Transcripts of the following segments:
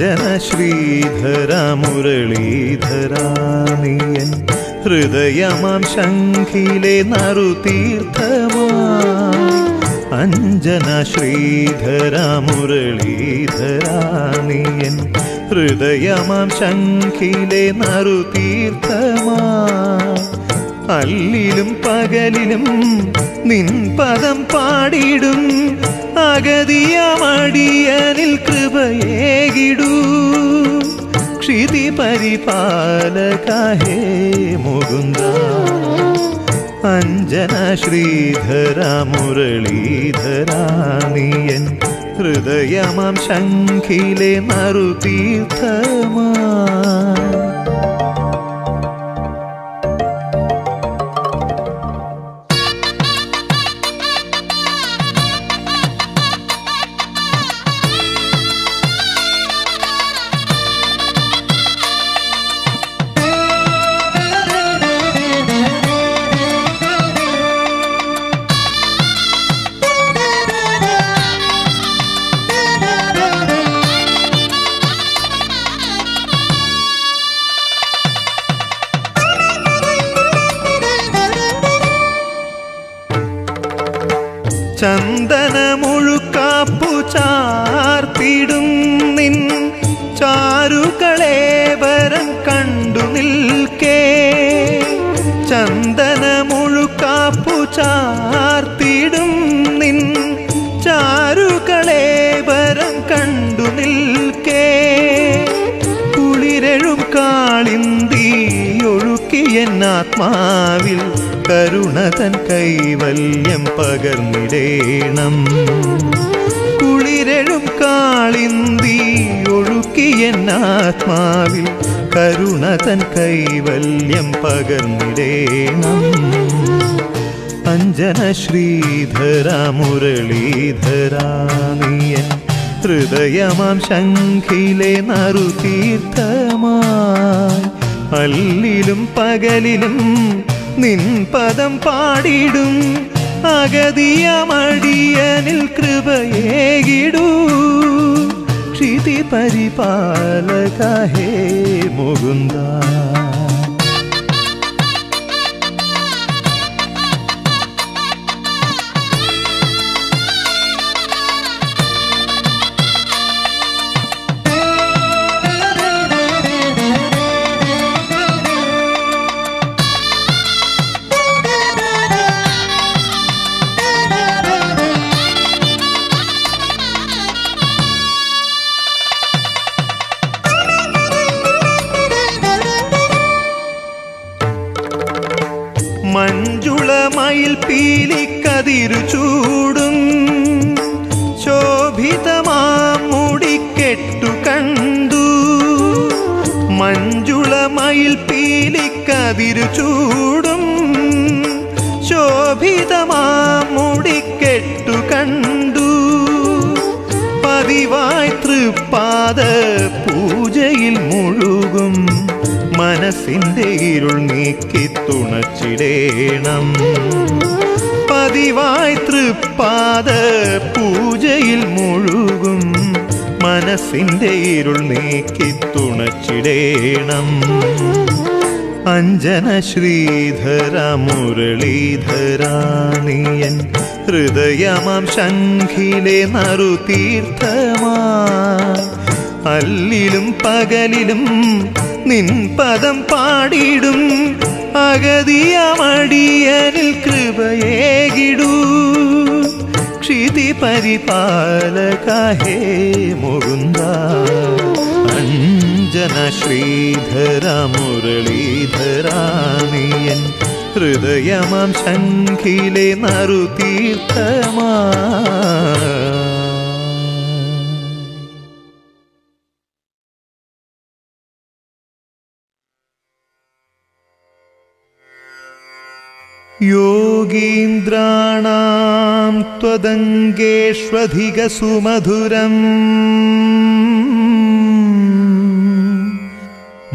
അഞ്ജന ശ്രീധര മുരളീധരാനിയൻ ഹൃദയമാം ശംഖിലെ നറുതീർത്ഥമാ അഞ്ജന ശ്രീധര മുരളീധരാനിയൻ ഹൃദയമാം ശംഖിലെ നറുതീർത്ഥമായി അല്ലിലും പകലിലും നിൻ പദം പാടിടും അഗതിയമടിയനിൽ കൃപയേകിടൂ. ക്ഷിതി പരിപാലകാഹേ മുകുന്ദ. അഞ്ജന ശ്രീധര മുരളീധരാണിയൻ ഹൃദയമാം ശംഖിലെ നറുതീർത്ഥമാ. ഹൃദയമാം ശംഖിലെ നറുതീർത്ഥമായി അല്ലിലും പകലിലും നിൻ പദം പാടിടും അഗതിയമടിയനിൽ കൃപയേകിടൂ ക്ഷിതി പരിപാലക മുകുന്ദ. മനസ്സിന്റെ ഇരുൾ നീക്കി തുണച്ചിടേണം. പതിവായി തൃപ്പാത പൂജയിൽ മുഴുകും. മനസ്സിന്റെ ഇരുൾ നീക്കി തുണച്ചിടേണം. അഞ്ജന ശ്രീധര മുരളീധരാണിയൻ ഹൃദയമാം ശംഖിലെ നറുതീർത്ഥമാ. അല്ലിലും പകലിലും നിൻ പദം പാടിടും അഗതിയമടിയനിൽ കൃപയേകിടൂ. ക്ഷിതി പരിപാലക മുകുന്ദ. അഞ്ജന ശ്രീധര മുരളീധരാനിയൻ ഹൃദയമാം ശംഖിലെ നറുതീർത്ഥമാ. योगीन्द्राणां त्वदङ्गेष्वधिगसुमधुरम्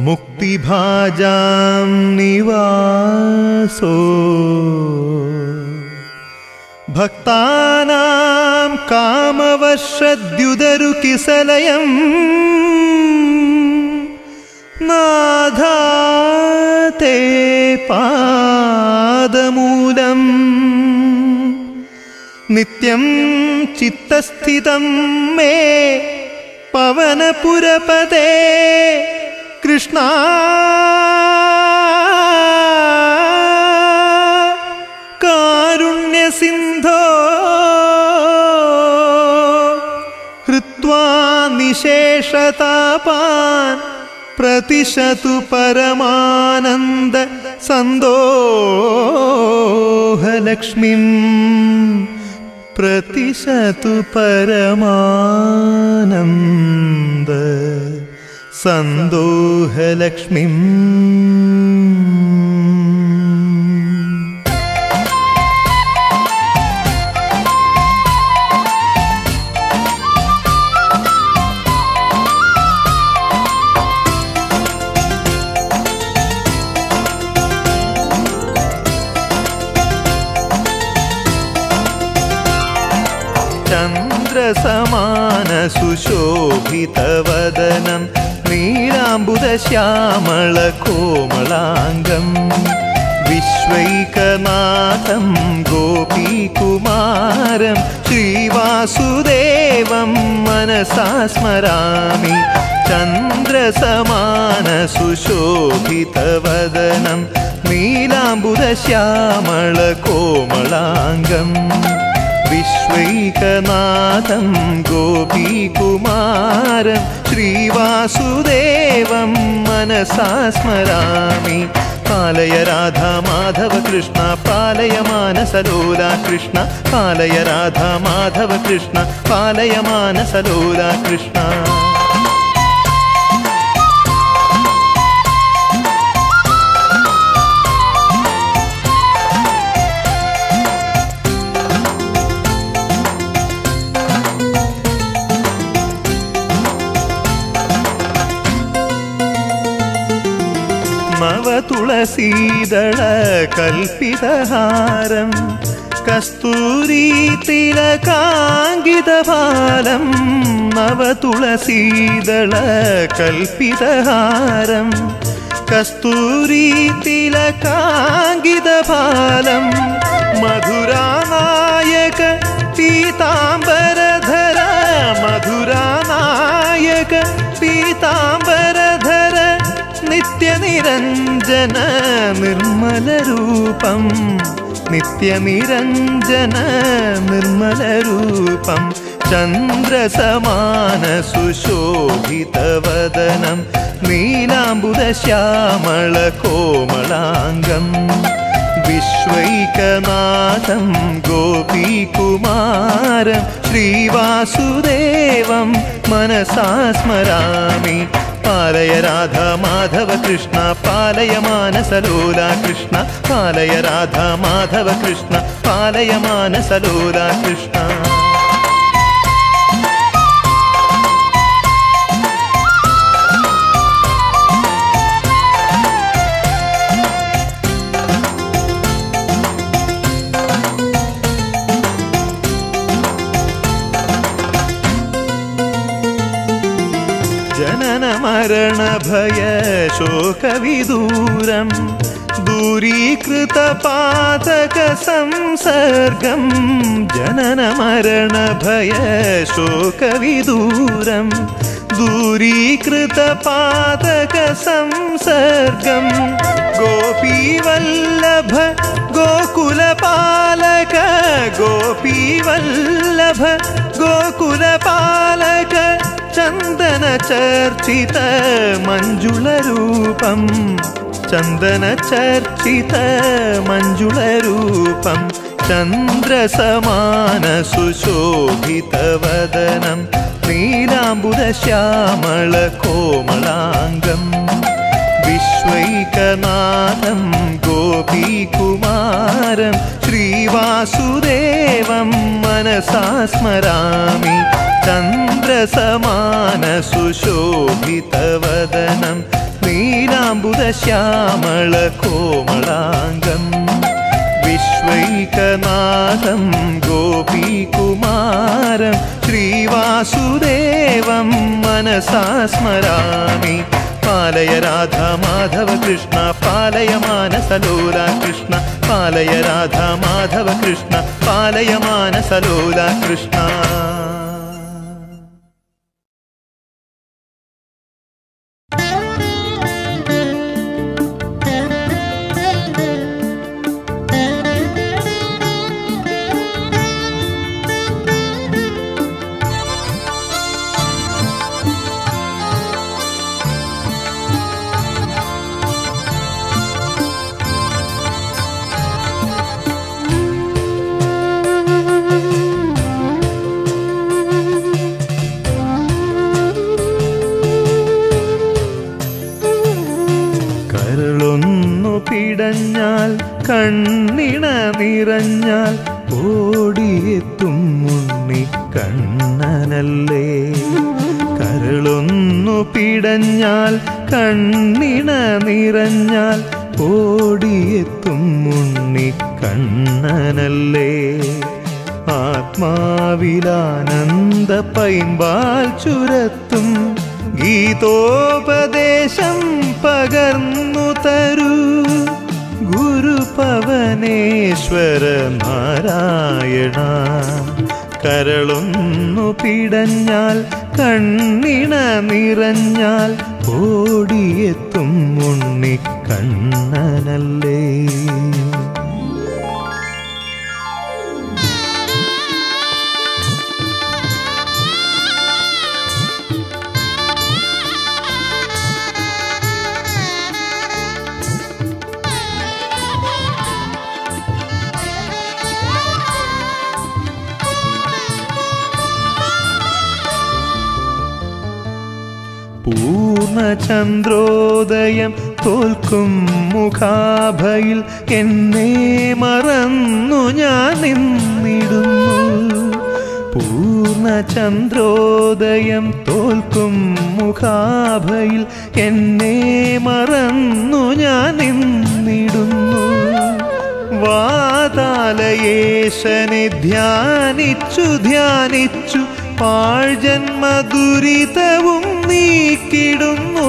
मुक्तिभाजां निवासो। भक्तानां कामवश्यद्युदरुतिसलयम् माधा ते पा नित्यं चित्तस्थितं मे पवनपुरपदे कृष्णा। कारुण्यसिन्धो हृत्वा निशेषतापान् प्रतिशतु परमानन्द सन्दोहलक्ष्मीम् प्रतिशतु परमानन्द। सन्दोहलक्ष्मीम्। दनं नीलाम्बुदश्यामलकोमलाङ्गं विश्वैकनाथं गोपीकुमारं श्रीवासुदेवं मनसा स्मरामि चन्द्रसमानसुशोभितवदनं नीलाम्बुदश्यामलकोमलाङ्गम्। विश्वैकनाथं गोपीकुमारं श्रीवासुदेवं मनसा स्मरामि। पालय राधा माधव कृष्ण पालय मानसलोला कृष्ण पालय राधा माधव कृष्ण पालय मानसलोला सरोलाकृष्ण നവതുളസീദള കൽപ്പിതഹാരം കസ്തൂരി തിലകാങ്കിതപാലം നവതുളസീദള കൽപ്പിതഹാരം കസ്തൂരി തിലകാങ്കിതപാലം മധുരാനായക പീതാംബരധര नित्यनिरञ्जननिर्मलरूपं चन्द्रसमानसुशोभितवदनं। नीलाम्बुदश्यामलकोमलाङ्गम्। विश्वैकमातं गोपीकुमारं। श्रीवासुदेवं मनसा स्मरामि। पालय राधा माधव कृष्ण पालयमान सरोला कृष्ण पालय राधा माधव माधवकृष्ण पालयमान सरोलाकृष्ण मरणभयशोकविदूरं दूरीकृतपातकसंसर्गं जननमरणभयशोकविदूरं दूरीकृतपातकसंसर्गं गोपीवल्लभ गोकुलपालक गोकुल गोकुलपालक ചന്ദന ചർച്ചിത മഞ്ജുളരൂപം ചന്ദന ചർച്ചിത മഞ്ജുളരൂപം ചന്ദ്രസമാന സുശോഭിതവദനം നീലാംബുദശ്യാമള കോമളാംഗം. വിശ്വൈകനാഥം गोपीकुमारं श्रीवासुदेवं मनसा स्मरामि चन्द्रसमानसुशोभितवदनं नीलाम्बुदश्यामलकोमलाङ्गम् विश्वैकनाथं गोपीकुमारं श्रीवासुदेवं मनसा स्मरामि സ്മരാമി പാലയ രാധ മാധവ കൃഷ്ണ പാലയ മാനസലോല കൃഷ്ണ പാലയ രാധ മാധവ കൃഷ്ണ പാലയ മാനസലോല പൂർണചന്ദ്രോദയം തോൽക്കും മുഖാഭയിൽ എന്നെ മറന്നു ഞാൻ നിന്നിടുന്നു. പൂർണ ചന്ദ്രോദയം തോൽക്കും മുഖാഭയിൽ എന്നെ മറന്നു ഞാൻ നിന്നിടുന്നു. വാതാലയേശനെ ധ്യാനിച്ചു ധ്യാനിച്ചു പാഴ്ജന്മദുരിതവും നീക്കിടുന്നു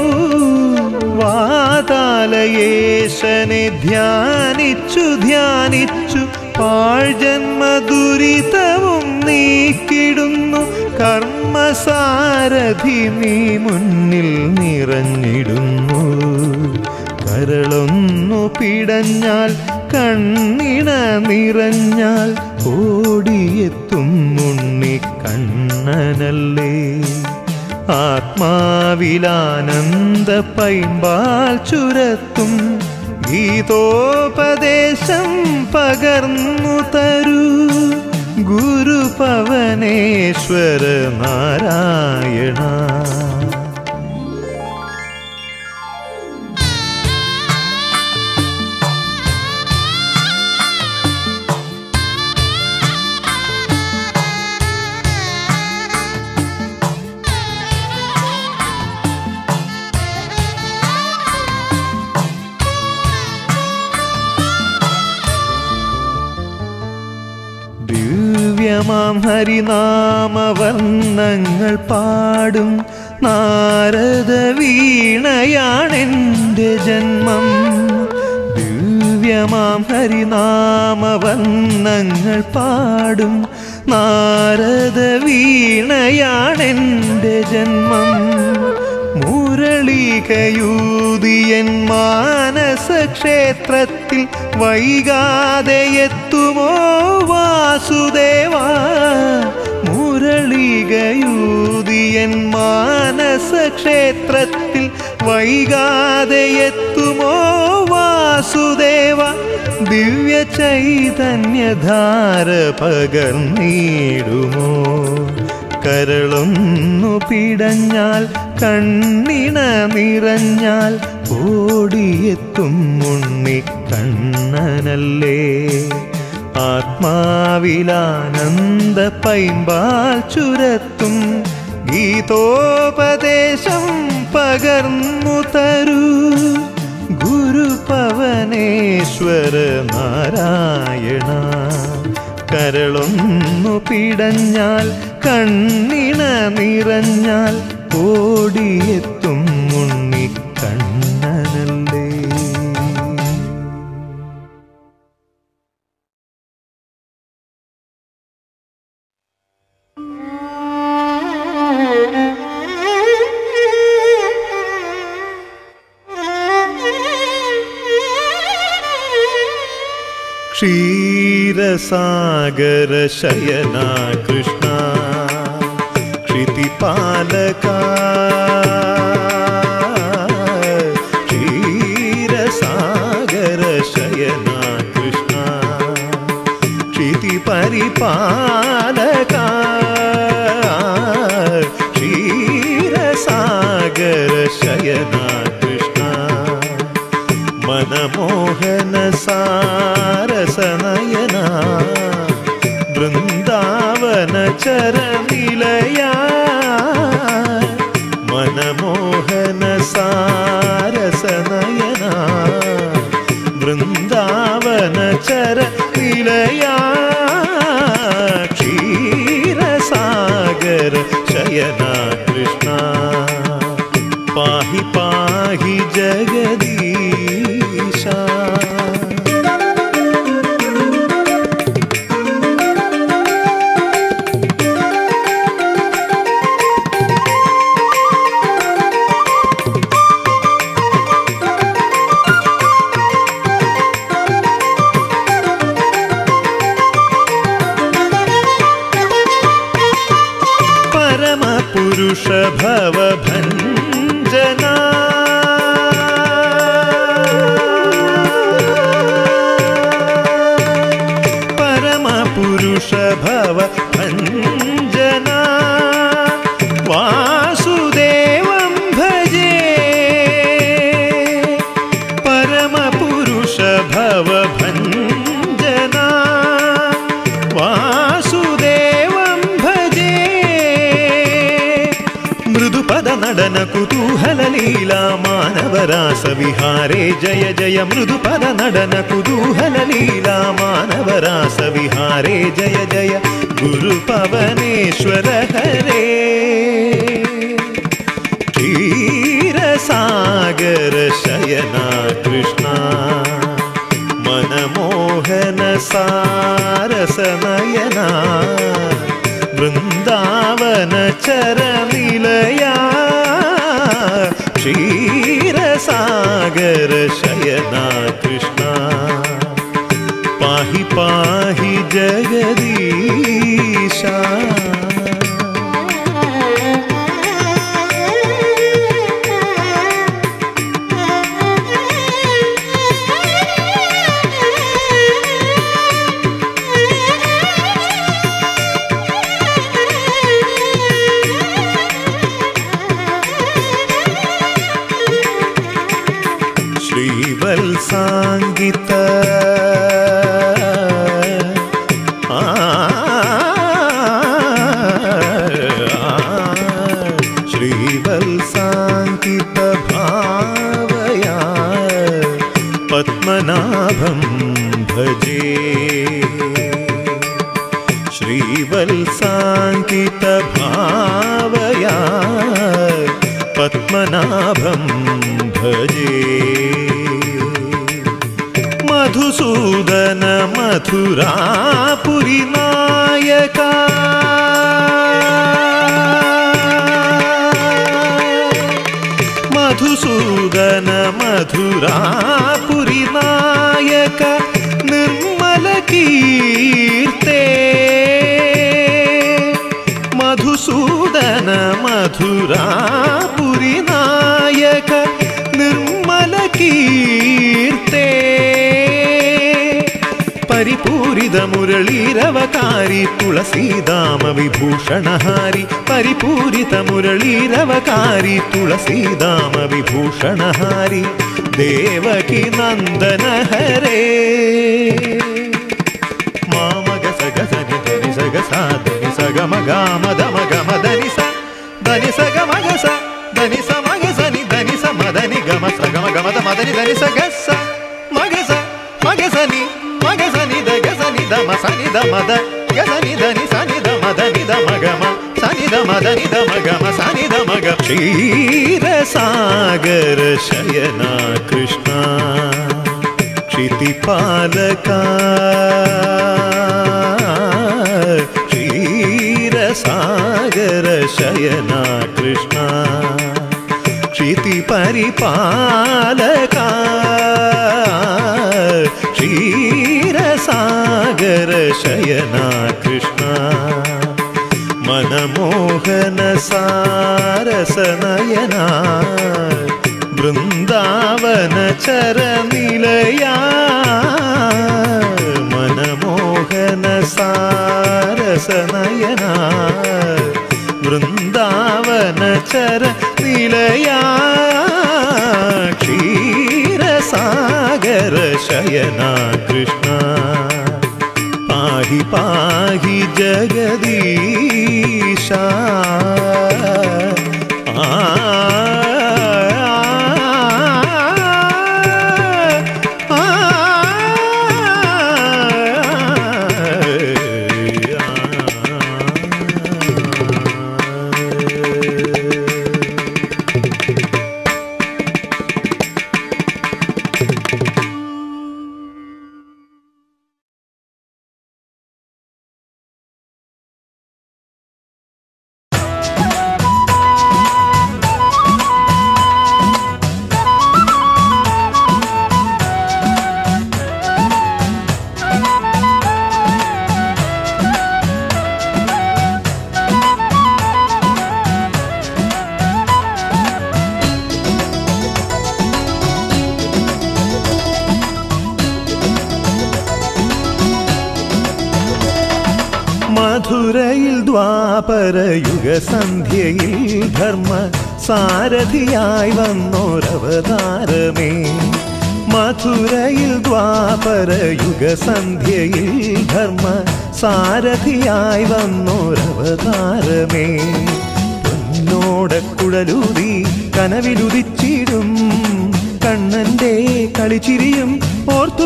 വാതാലയേശനെ ധ്യാനിച്ചു ധ്യാനിച്ചു. പാഴ്ജന്മദുരിതവും നീക്കിടുന്നു. കർമ്മസാരഥി നീ മുന്നിൽ നിറഞ്ഞിടുന്നു. കരളൊന്നു പിടഞ്ഞാൽ കണ്ണിണ നിറഞ്ഞാൽ ഓടിയെത്തും മുണ്ണി കണ്ണനല്ലേ. ആത്മാവിലാനന്ദ പൈമ്പാൽ ചുരത്തും ഗീതോപദേശം പകർന്നു തരൂ. ഗുരുപവനേശ്വര നാരായണ. ദിവ്യമാം ഹരിനാമവർണങ്ങൾ പാടും. നാരദ വീണയാണെന്റെ ജന്മം. ദിവ്യമാം ഹരിനാമവർണങ്ങൾ പാടും. നാരദ വീണയാണെന്റെ ജന്മം. മുരളികയൂതിയൻ മാനസക്ഷേത്രത്തിൽ വൈകാതെ എത്തുമോ വാസുദേവ? മുരളികയൂതിയൻ മാനസക്ഷേത്രത്തിൽ വൈകാതെ എത്തുമോ വാസുദേവ? ദിവ്യ ചൈതന്യധാര പകർന്നിടുമോ? കരളൊന്നു പിടഞ്ഞാൽ കണ്ണിണ നിറഞ്ഞാൽ ഓടിയെത്തും മുണ്ണി കണ്ണനല്ലേ. ആത്മാവിലാനന്ദ പൈമ്പാൽ ചുരത്തും ഗീതോപദേശം പകർന്നു തരൂ. ഗുരുപവനേശ്വര നാരായണ കരളൊന്നു പിടഞ്ഞാൽ കണ്ണിണ നിറഞ്ഞാൽ ഓടിയെത്തും ഉണ്ണിക്കണ്ണനല്ലേ? ക്ഷീരസാഗര ശയനാ കൃഷ്ണ क्षितिपालका क्षीरसागरशयना कृष्णा क्षितिपरिपालका क्षीरसागरशयना कृष्णा मनमोहन सारसनयना सनयना वृन्दावन चरया क्षीरसागर शयना कृष्णा। पाहि पाहि जगदि कुतूहललीला मानवरासविहारे जय जय मृदुपदनडन कुतूहललीला मानवरासविहारे जय जय गुरुपवनेश्वर हरे। क्षीरसागर शयना कृष्णा मनमोहन सारसनयना वृन्दावन चरनिलया। क्षीरसागर शयना कृष्णा। पाहि पाहि जगदीशा श्रीवत्साङ्गित मधुसूदन मथुरापुरी नायका। मधुसूदन मथुरापुरी नायक निर्मल कीर्ते। मधुसूदन मथुरा పరిపూరిత మురళీరవకారి తులసీదామ విభూషణహారి పరిపూరిత మురళీరవకారి తులసీదామ విభూషణహారి దేవకి నందన హరే. మామగ సగ సని ధని సగ సా ధని సగ మగ మద మగ మదని స ధని సగ మగ స ధని స మగ సని ధని స మదని గమ సగ మగ మద మదని ధని సగ స. मद ग निधनि सनि द मदनि द मगम मगम सनि क्षीर सागर शयना कृष्ण क्षितिपालका क्षीर सागर शयना कृष्ण क्षितिपरिपालक शयना कृष्ण। मनमोहन सारसनयना। वृन्दावन चरनिलया। मनमोहन सारसनयना। वृन्दावन चर क्षीरसागर शयना कृष्णा। पाहि पाहि जगदीशा। आ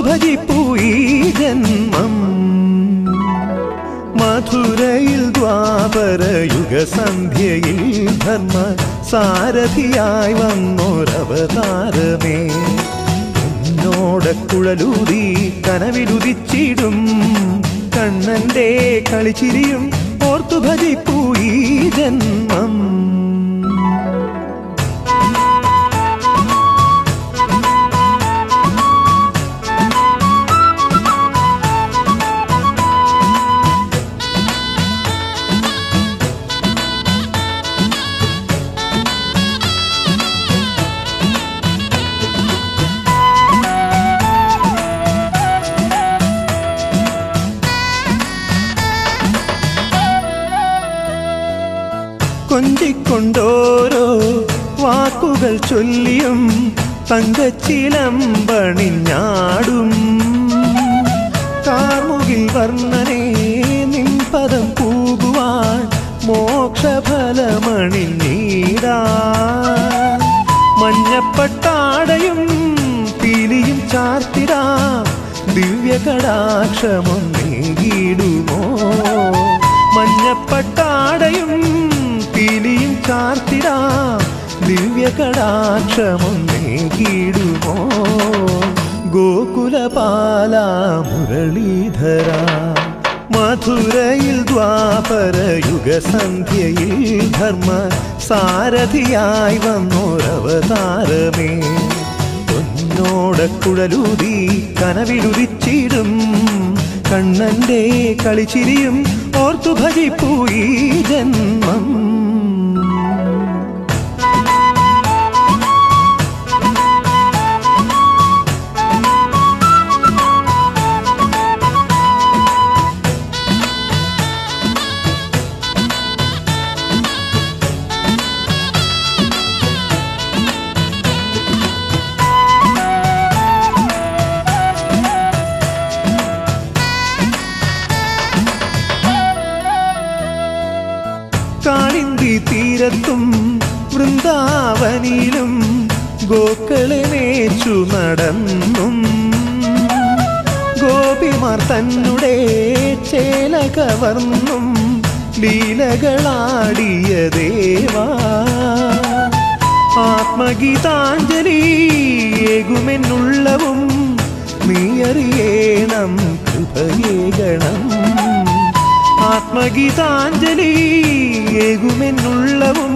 ഓർത്തു ഭജിപ്പൂ ഈ ജന്മം. മധുരയിൽ ദ്വാപരയുഗ സന്ധ്യയിൽ ധർമ്മ സാരഥിയായി വന്നോരവതാരമേ. എന്നോടക്കുഴലൂതി കനവിലുദിച്ചിടും. കണ്ണന്റെ കളിച്ചിരിയും ഓർത്തു ഭജിപ്പൂയി ജന്മം. ചൊല്ലിയും തങ്കച്ചിലമ്പണിഞ്ഞാടും കാർമുകിൽ വർണനെ നിൻ പദം പൂകുവാൻ മോക്ഷഫലമണിഞ്ഞീടാ മഞ്ഞപ്പട്ടാടയും പീലിയും ചാർത്തിടാ ദിവ്യകടാക്ഷമൊന്നേകിടുമോ മഞ്ഞപ്പട്ടാടയും പീലിയും ചാർത്തിടാ ദിവ്യകടാക്ഷമൊന്നേകിടുമോ ഗോകുലപാല മുരളീധര മധുരയിൽ ദ്വാപരയുഗസന്ധ്യയിൽ ധർമ്മ സാരഥിയായി വന്നോരവതാരമേ. പൊന്നോടക്കുഴലൂതി കനവിലുദിച്ചിടും കണ്ണന്റെ കളിച്ചിരിയും ഓർത്തു ജന്മം. നടന്നും ഗോപിമാർ തന്നെ ചേല കവർന്നും ലീലകളാടിയ ദേവാ. ആത്മഗീതാഞ്ജലി ഏകുമെന്നുള്ളവും നീ അറിയേണം കൃപയേകണം ആത്മഗീതാഞ്ജലി ഏകുമെന്നുള്ളവും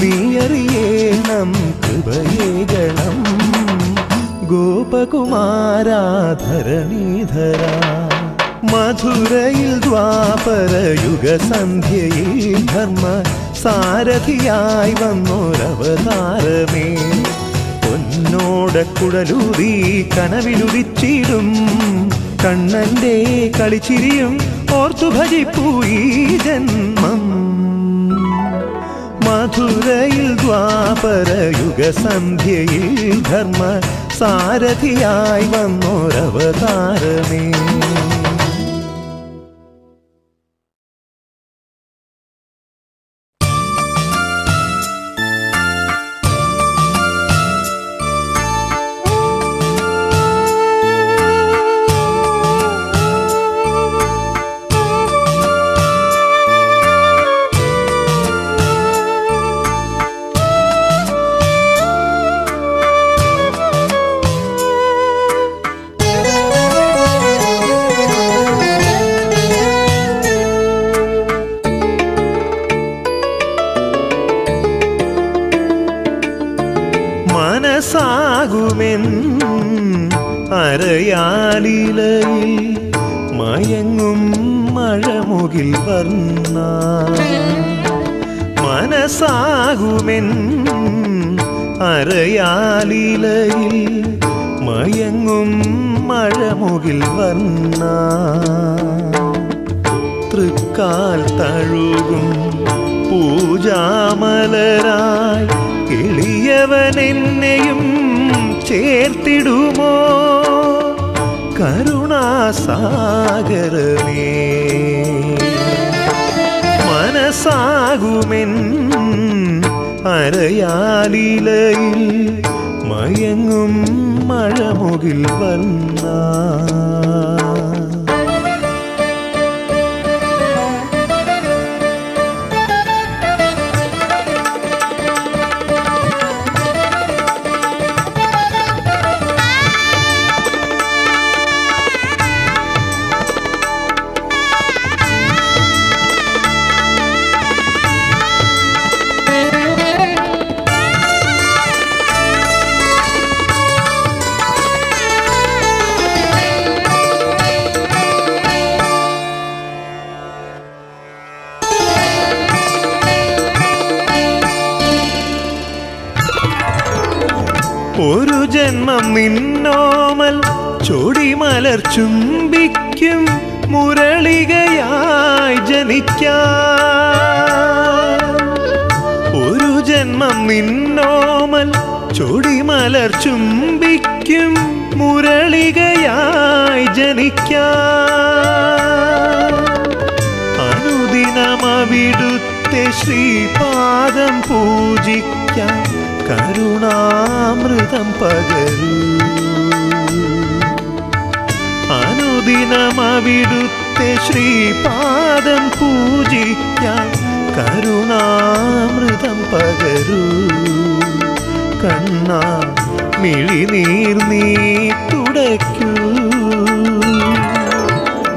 നീ അറിയേണം കൃപയേകണം ഗോപകുമാരാധരണീധര മധുരയിൽ ദ്വാപര യുഗസന്ധ്യയിൽ ധർമ്മ സാരഥിയായി വന്നൊരവതാരമേ. പൊന്നോടക്കുടലൂതി കനവിലുദിച്ചിടും. കണ്ണന്റെ കളിച്ചിരിയും ഓർത്തു ഭജിപ്പൂ ഈ ജന്മം. മധുരയിൽ ദ്വാപര യുഗസന്ധ്യയിൽ ധർമ്മ സാരഥിയായി വന്നൊരവതാരമേ. അരയാലിലയിൽ മയങ്ങും മഴമുകിൽ വർണ മനസ്സാകുമെൻ അരയാലിലയിൽ മയങ്ങും മഴമുകിൽ വർണ തൃക്കാൽ തഴുകും പൂജാമലരായി എളിയവനെന്നെയും ചേർത്തിടുമോ? കരുണാസാഗരമേ. മനസ്സാകുമെൻ അരയാലിലയിൽ മയങ്ങും മഴമുകിൽ വന്ന. നിന്നോമൽ ചൊടിമലർ ചുംബിക്കും മുരളികയായി ജനിക്കാൻ ഒരു ജന്മം നിന്നോമൽ ചൊടിമലർ ചുംബിക്കും മുരളികയായി ജനിക്കാൻ അനുദിനമവിടുത്തെ ശ്രീപാദം പൂജിക്കാൻ കരുണാമൃതം പകരൂ. അനുദിനമവിടുത്തെ ശ്രീപാദം പൂജിക്കാൻ കരുണാമൃതം പകരൂ. കണ്ണാ മിഴിനീർ നീ തുടയ്ക്കൂ.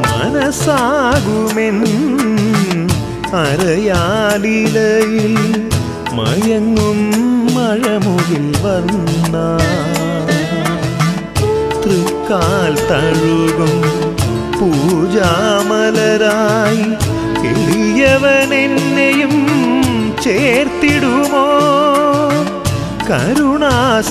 മനസ്സാകുമെൻ അരയാലിലയിൽ മയങ്ങും മഴമുകിൽ വന്ന തൃക്കാൽ തഴുകും പൂജാമലരായി എളിയവൻ എളിയവനെന്നെയും ചേർത്തിടുമോ? കരുണാസാഗരമേ.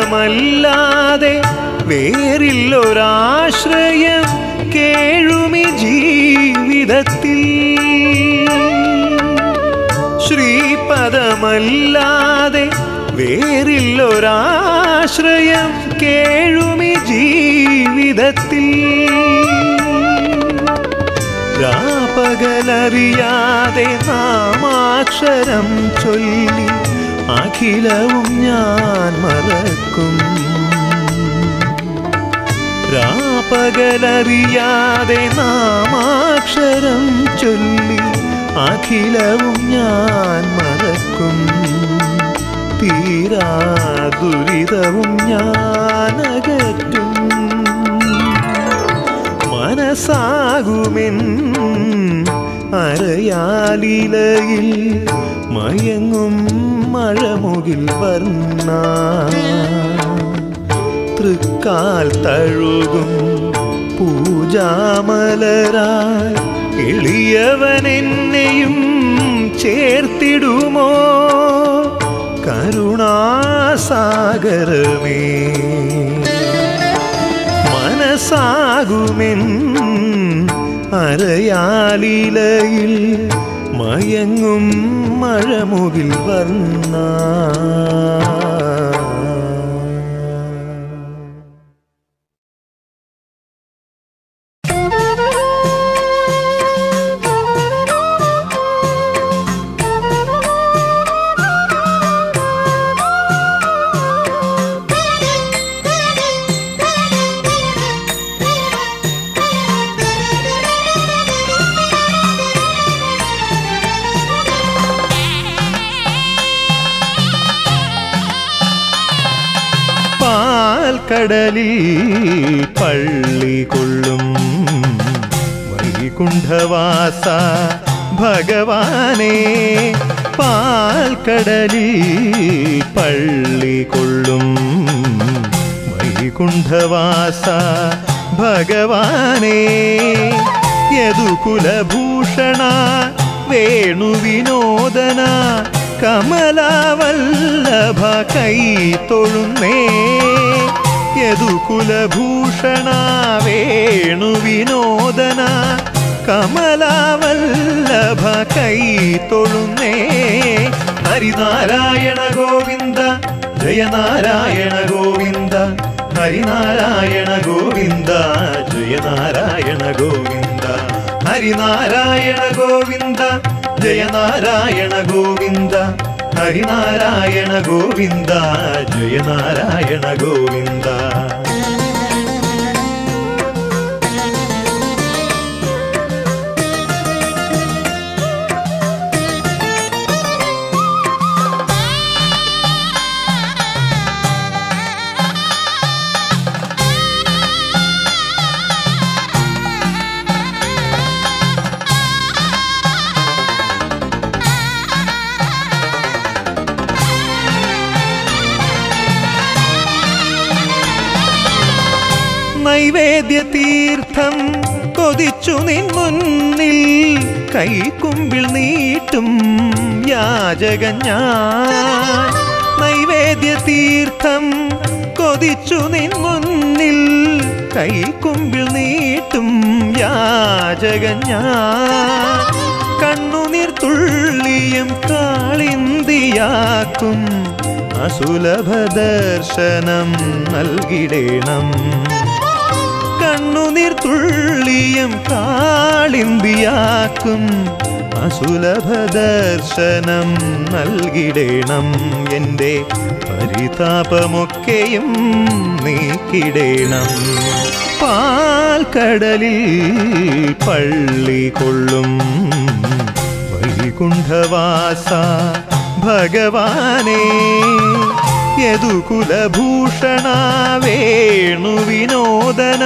ശ്രീപദമല്ലാതെ വേറില്ലൊരാൾ ശ്രീപദമല്ലാതെ വേറില്ലൊരാശ്രയം കേഴുമി ജീവിതത്തിൽ. രാപകലറിയാതെ നാമാക്ഷരം ചൊല്ലി അഖിലവും ഞാൻ മറക്കും. രാപകലറിയാതെ നാമാക്ഷരം ചൊല്ലി അഖിലവും ഞാൻ മറക്കും തീരാ ദുരിതവും ഞാനകറ്റും. മനസ്സാകുമെൻ അരയാലിലയിൽ മയങ്ങും മഴമുകിൽ വർണ. തൃക്കാൽ തഴുകും പൂജാമലരാ എളിയവനെന്നെയും ചേർത്തിടുമോ കരുണാസാഗരമേ. മനസ്സാകുമെൻ അരയാലിലയിൽ മയങ്ങും മഴമുകിൽ വർണ. പാൽക്കടലിൽ പള്ളി കൊള്ളും വൈകുണ്ഠവാസ ഭഗവാനെ പാൽക്കടലിൽ പള്ളി കൊള്ളും വൈകുണ്ഠവാസ ഭഗവാനെ യദുകുലഭൂഷണ വേണുവിനോദന കമലാവല്ലഭ കൈ തൊഴുന്നേ. യദുകുലഭൂഷണ വേണുവിനോദന കമലാവല്ലഭ കൈ തൊഴുന്നേ. ഹരിനാരായണ ഗോവിന്ദ ജയനാരായണ ഗോവിന്ദ ഹരിനാരായണ ഗോവിന്ദ ജയനാരായണ ഗോവിന്ദ ഹരിനാരായണ ഗോവിന്ദ ജയനാരായണ ഗോവിന്ദ ഹരിനാരായണ ഗോവിന്ദ ജയനാരായണ ഗോവിന്ദ. നൈവേദ്യ തീർത്ഥം കൊതിച്ചു നിൻ മുന്നിൽ കൈക്കുമ്പിൾ നീട്ടും യാചകഞ്ഞ കണ്ണുനീർ തുള്ളിയും കാളിന്തിയാക്കും അസുലഭ ദർശനം നൽകിടേണം. കണ്ണുനീർ തുള്ളിയും കാളിന്തിയാക്കും അസുലഭ ദർശനം നൽകിടേണം എന്റെ പരിതാപമൊക്കെയും നീക്കിടേണം. പാൽക്കടലിൽ പള്ളി കൊള്ളും. വൈകുണ്ഠവാസ ഭഗവാനേ യദുകുലഭൂഷണ വേണുവിനോദന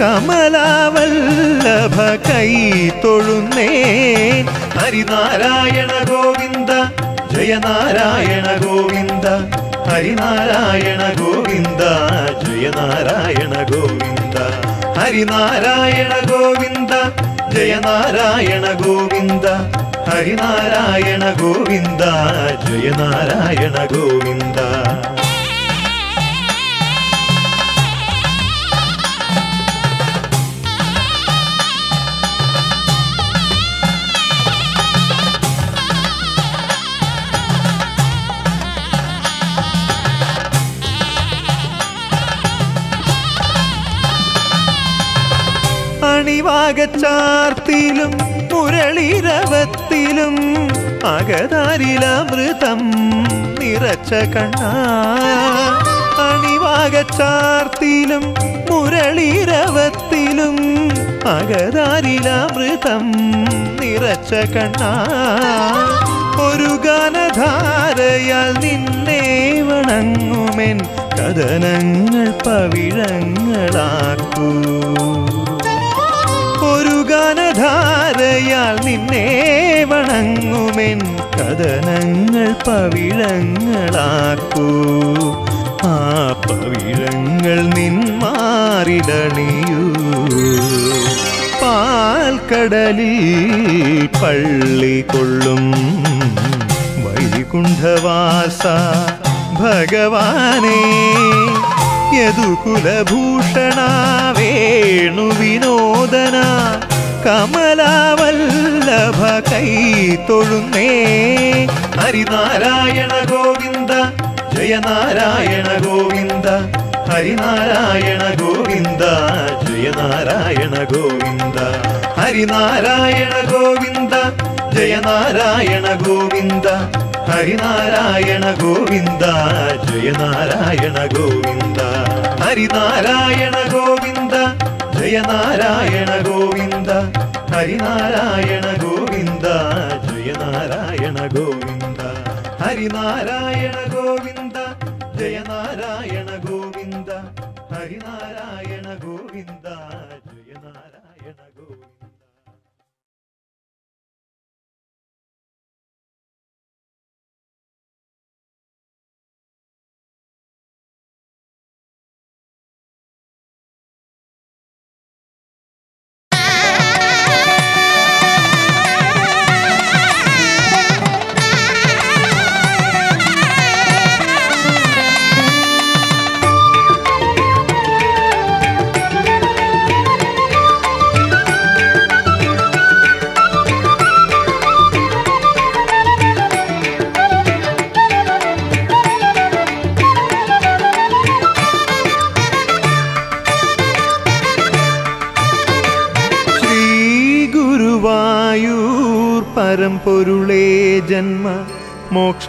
കമലവല്ലഭ കൈ തൊഴുന്നേ ഹരിനാരായണ ഗോവിന്ദ ജയനാരായണ ഗോവിന്ദ ഹരിനാരായണ ഗോവിന്ദ ജയനാരായണ ഗോവിന്ദ ഹരിനാരായണ ഗോവിന്ദ ജയനാരായണ ഗോവിന്ദ ഹരിനാരായണ ഗോവിന്ദ ജയനാരായണ ഗോവിന്ദ. അണിവാകച്ചാർത്തിലും മുരളിരവത്തിലും അകതാരിലമൃതം നിറച്ച കണ്ണ. അണിവാകച്ചാർത്തിലും മുരളിരവത്തിലും അകതാരിലമൃതം നിറച്ച കണ്ണ. ഒരു ഗാനധാരയാൽ നിന്നെ വണങ്ങുമെൻ കഥനങ്ങൾ പവിഴങ്ങളാക്കൂ. ഒരു ഗാനധാരയാൽ നിന്നെ വണങ്ങുമെൻ കഥനങ്ങൾ പവിഴങ്ങളാക്കൂ. ആ പവിഴങ്ങൾ നിന്മാറിടണിയൂ പാൽക്കടലിൽ പള്ളി കൊള്ളും. വൈകുണ്ഠവാസ ഭഗവാനെ യദുകുലഭൂഷണ വേണു വിനോദന കമലാവല്ലഭ കൈ തൊഴുന്നേ. ഹരിനാരായണ ഗോവിന്ദ ജയനാരായണ ഗോവിന്ദ ഹരിനാരായണ ഗോവിന്ദ ജയനാരായണ ഗോവിന്ദ ഹരിനാരായണ ഗോവിന്ദ ജയനാരായണ ഗോവിന്ദ ഹരിനാരായണ ഗോവിന്ദ ജയനാരായണ ഗോവിന്ദ ഹരിനാരായണ ഗോവിന്ദ. ജയ നാരായണ ഗോവിന്ദ ഹരിനാരായണ ഗോവിന്ദ ജയ നാരായണ ഗോവിന്ദ ഹരിനാരായണ ഗോവിന്ദ ജയ നാരായണ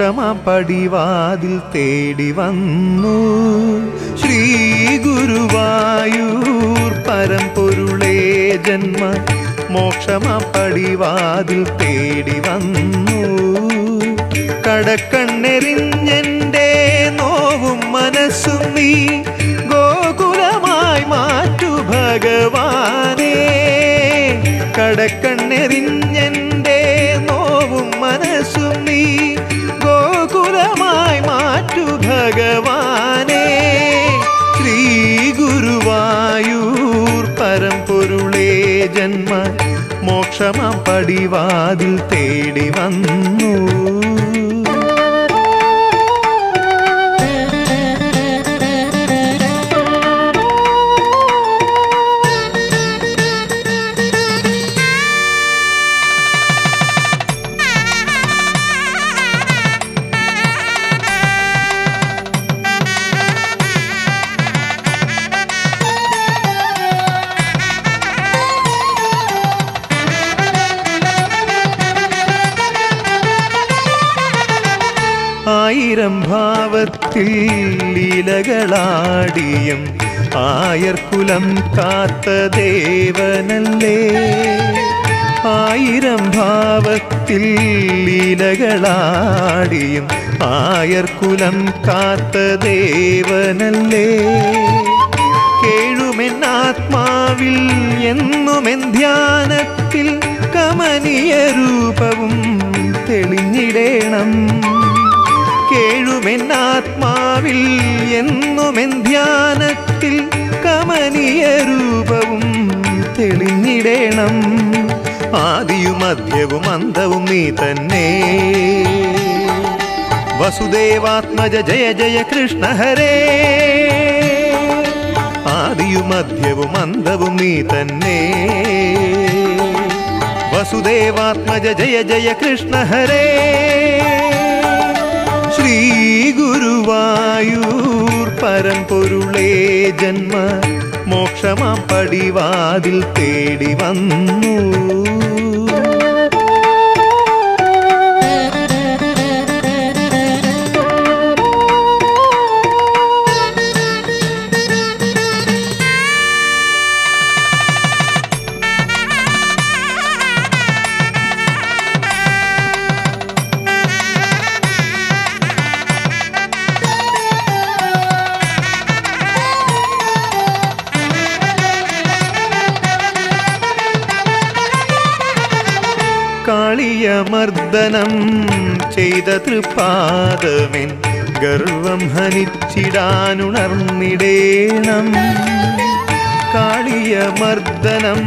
க்ஷமா படிவாதில் தேடி வந்த മോക്ഷമാം പടിവാതിൽ തേടി വന്നു. ആയർകുലം കാത്ത ദേവനല്ലേ? കേഴുമെന്നാത്മാവിൽ എന്നുമെൻ ധ്യാനത്തിൽ കമനീയ രൂപവും തെളിഞ്ഞിടേണം. കേഴുമെന്നാത്മാവിൽ എന്നുമെൻ ധ്യാനത്തിൽ കമനീയ രൂപവും തെളിഞ്ഞിടേണം. ആദിയും മധ്യവും അന്തവും നീ തന്നെ. വസുദേവാത്മജ ജയ ജയ കൃഷ്ണ ഹരേ. ആദിയും മധ്യവും അന്തവും നീ തന്നെ. വസുദേവാത്മജ ജയ ജയ കൃഷ്ണ ഹരേ. ശ്രീ ഗുരുവായൂർ പരമ്പൊരുളേ ജന്മ മോക്ഷമാം പടിവാതിൽ തേടി വന്നു. കാളിയമർദ്ദനം ചെയ്ത തൃപാദമെൻ ഗർവം ഹനിച്ചിടാനുണർന്നിടേണം. കാളിയ മർദ്ദനം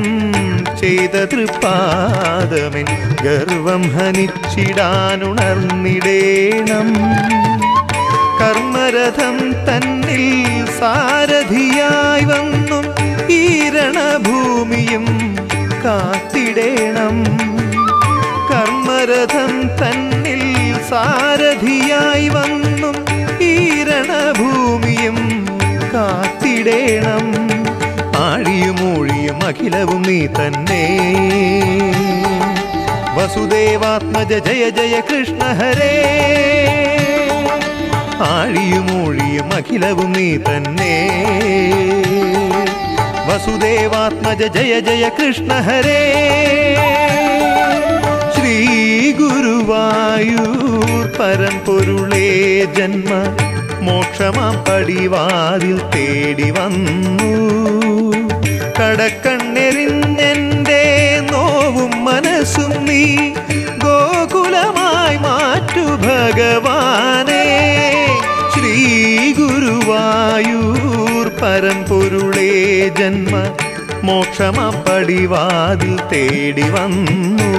ചെയ്ത തൃപാദമെൻ ഗർവം ഹനിച്ചിടാനുണർന്നിടേണം. കർമ്മരഥം തന്നിൽ സാരഥിയായി വന്നും. ഈരണഭൂമിയും കാത്തിടേണം. കർമ്മരഥം തന്നിൽ സാരഥിയായി വന്നും. ഈരണഭൂമിയും കാത്തിടേണം. ആഴിയും ഊഴിയും അഖിലവും നീ തന്നെ. വസുദേവാത്മജ ജയ ജയ കൃഷ്ണ ഹരേ. ആഴിയും ഊഴിയും അഖിലവും നീ തന്നെ. വസുദേവാത്മജ ജയ ജയ കൃഷ്ണ ഹരേ. ഗുരുവായൂർ പരമ്പൊരുളേ ജന്മ. മോക്ഷമാം പടിവാതിൽ തേടി വന്നു. കടക്കണ്ണെറിഞ്ഞെന്റെ നോവും മനസ്സും നീ ഗോകുലമായി മാറ്റു ഭഗവാനെ. ശ്രീ ഗുരുവായൂർ പരമ്പൊരുളേ ജന്മ. മോക്ഷമാം പടിവാതിൽ തേടി വന്നു.